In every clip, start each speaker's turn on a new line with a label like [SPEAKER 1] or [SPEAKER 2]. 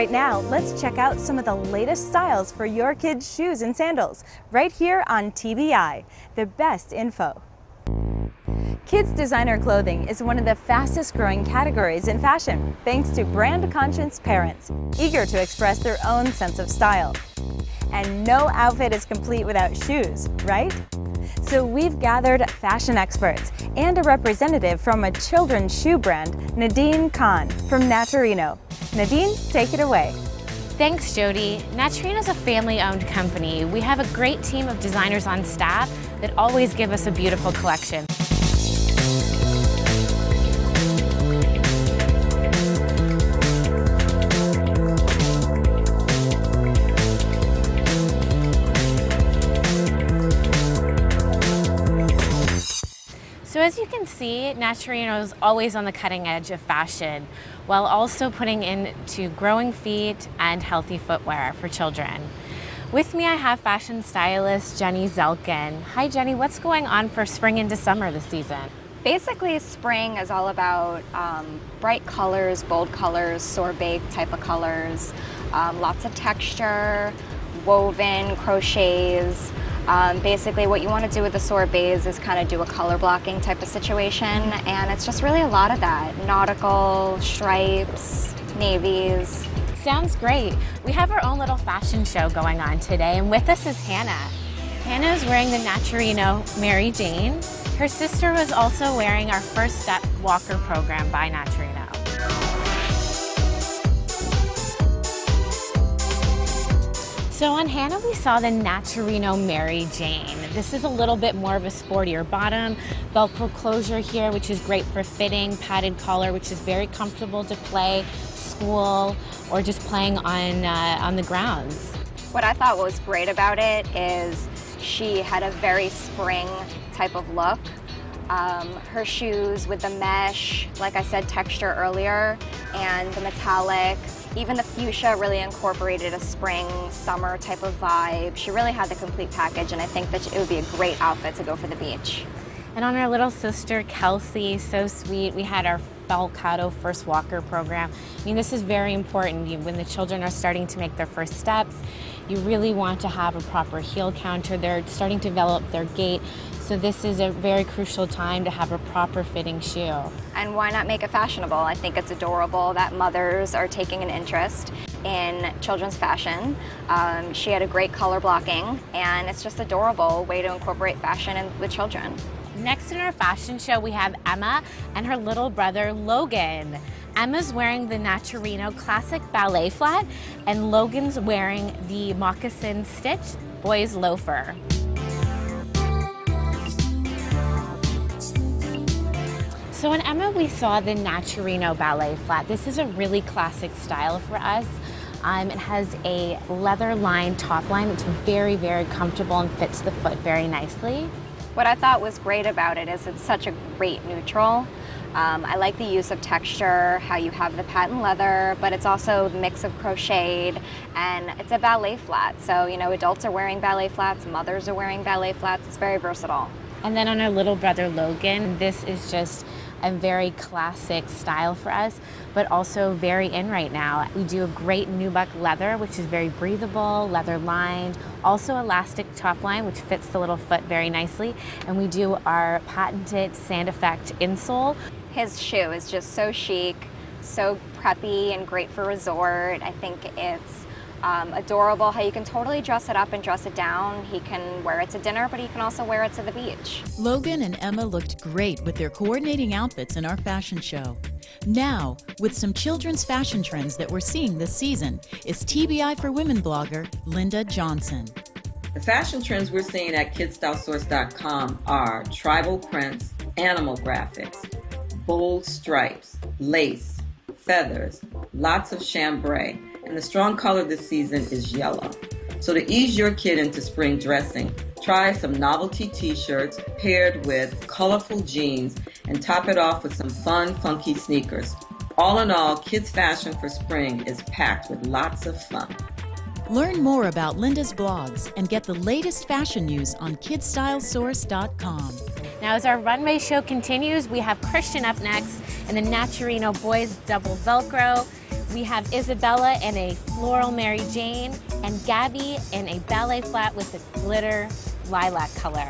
[SPEAKER 1] Right now, let's check out some of the latest styles for your kids' shoes and sandals right here on TBI, the best info. Kids designer clothing is one of the fastest growing categories in fashion, thanks to brand conscious parents eager to express their own sense of style. And no outfit is complete without shoes, right? So we've gathered fashion experts and a representative from a children's shoe brand, Nadine Khan from Naturino. Nadine, take it away.
[SPEAKER 2] Thanks, Jody. Naturino is a family-owned company. We have a great team of designers on staff that always give us a beautiful collection. So as you can see, Naturino is always on the cutting edge of fashion, while also putting into growing feet and healthy footwear for children. With me, I have fashion stylist Jenny Zelkin. Hi, Jenny. What's going on for spring into summer this season?
[SPEAKER 3] Basically, spring is all about um, bright colors, bold colors, sorbet type of colors, um, lots of texture, woven, crochets. Um, basically, what you want to do with the sorbets is kind of do a color blocking type of situation, and it's just really a lot of that nautical, stripes, navies.
[SPEAKER 2] Sounds great. We have our own little fashion show going on today, and with us is Hannah. Hannah is wearing the Naturino Mary Jane. Her sister was also wearing our First Step Walker program by Naturino. So on Hannah, we saw the Naturino Mary Jane. This is a little bit more of a sportier bottom, Velcro closure here, which is great for fitting, padded collar, which is very comfortable to play, school, or just playing on, uh, on the grounds.
[SPEAKER 3] What I thought was great about it is she had a very spring type of look. Um, her shoes with the mesh, like I said, texture earlier, and the metallic, even the fuchsia really incorporated a spring, summer type of vibe. She really had the complete package, and I think that it would be a great outfit to go for the beach.
[SPEAKER 2] And on our little sister, Kelsey, so sweet, we had our Falcotto First Walker program. I mean, this is very important. when the children are starting to make their first steps, you really want to have a proper heel counter. They're starting to develop their gait. So this is a very crucial time to have a proper fitting shoe.
[SPEAKER 3] And why not make it fashionable? I think it's adorable that mothers are taking an interest in children's fashion. Um, she had a great color blocking and it's just adorable way to incorporate fashion in, with children.
[SPEAKER 2] Next in our fashion show, we have Emma and her little brother, Logan. Emma's wearing the Naturino Classic Ballet Flat, and Logan's wearing the Moccasin Stitch Boys Loafer. So in Emma, we saw the Naturino Ballet Flat. This is a really classic style for us. Um, it has a leather lined top line It's very, very comfortable and fits the foot very nicely.
[SPEAKER 3] What I thought was great about it is it's such a great neutral. Um, I like the use of texture, how you have the patent leather, but it's also the mix of crocheted and it's a ballet flat. So, you know, adults are wearing ballet flats, mothers are wearing ballet flats. It's very versatile.
[SPEAKER 2] And then on our little brother Logan, this is just a very classic style for us, but also very in right now. We do a great nubuck leather, which is very breathable, leather lined, also elastic top line, which fits the little foot very nicely. And we do our patented sand effect insole.
[SPEAKER 3] His shoe is just so chic, so preppy and great for resort. I think it's um, adorable how you can totally dress it up and dress it down. He can wear it to dinner, but he can also wear it to the beach.
[SPEAKER 4] Logan and Emma looked great with their coordinating outfits in our fashion show. Now, with some children's fashion trends that we're seeing this season, is TBI for Women blogger Linda Johnson.
[SPEAKER 5] The fashion trends we're seeing at kidstylesource.com are tribal prints, animal graphics, bold stripes, lace, feathers, lots of chambray, and the strong color this season is yellow. So to ease your kid into spring dressing, try some novelty t-shirts paired with colorful jeans and top it off with some fun, funky sneakers. All in all, kids fashion for spring is packed with lots of fun.
[SPEAKER 4] Learn more about Linda's blogs and get the latest fashion news on kidstylesource.com.
[SPEAKER 2] Now, as our runway show continues, we have Christian up next and the Naturino Boys Double Velcro. We have Isabella in a floral Mary Jane and Gabby in a ballet flat with a glitter lilac color.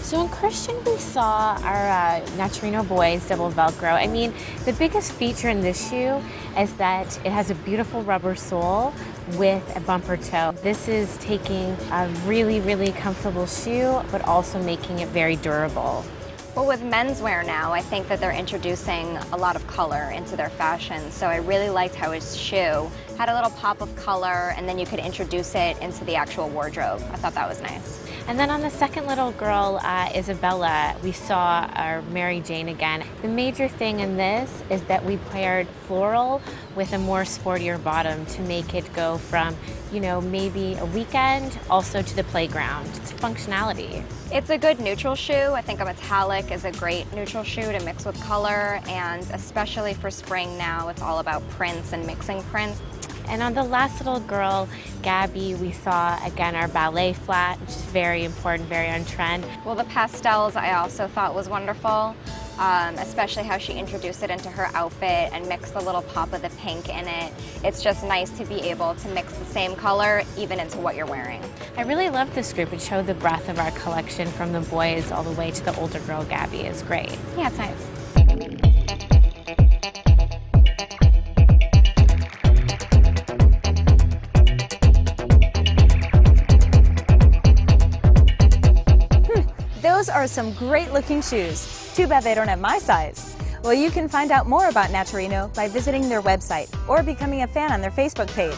[SPEAKER 2] So in Christian, we saw our uh, Naturino Boys double Velcro. I mean, the biggest feature in this shoe is that it has a beautiful rubber sole with a bumper toe. This is taking a really, really comfortable shoe, but also making it very durable.
[SPEAKER 3] Well, with menswear now, I think that they're introducing a lot of color into their fashion. So I really liked how his shoe had a little pop of color and then you could introduce it into the actual wardrobe. I thought that was nice.
[SPEAKER 2] And then on the second little girl, uh, Isabella, we saw our Mary Jane again. The major thing in this is that we paired floral with a more sportier bottom to make it go from, you know, maybe a weekend also to the playground. It's functionality.
[SPEAKER 3] It's a good neutral shoe. I think a metallic is a great neutral shoe to mix with color and especially for spring now, it's all about prints and mixing prints.
[SPEAKER 2] And on the last little girl, Gabby, we saw again our ballet flat, which is very important, very on trend.
[SPEAKER 3] Well, the pastels I also thought was wonderful, um, especially how she introduced it into her outfit and mixed a little pop of the pink in it. It's just nice to be able to mix the same color even into what you're wearing.
[SPEAKER 2] I really love this group. It showed the breadth of our collection from the boys all the way to the older girl, Gabby. It's great.
[SPEAKER 3] Yeah, it's nice.
[SPEAKER 1] Some great looking shoes. Too bad they don't have my size. Well, you can find out more about Naturino by visiting their website or becoming a fan on their Facebook page.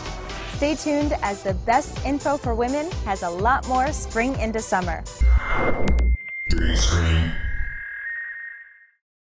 [SPEAKER 1] Stay tuned as the best info for women has a lot more spring into summer.